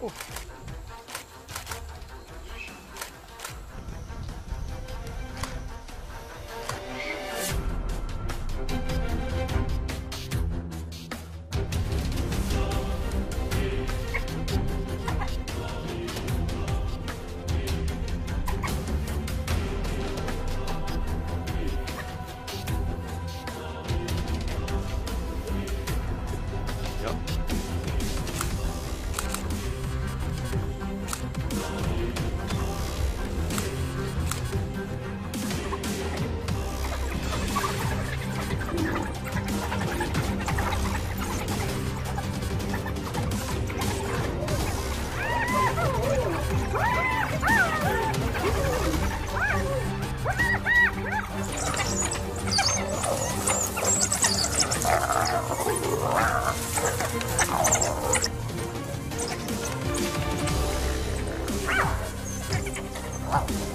Oh. Oh.